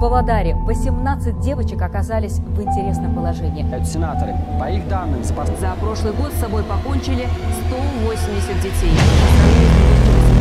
Павлодаре 18 девочек оказались в интересном положении. Сенаторы, по их данным, за За прошлый год с собой покончили 180 детей.